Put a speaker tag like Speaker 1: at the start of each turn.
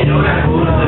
Speaker 1: melhor agora. É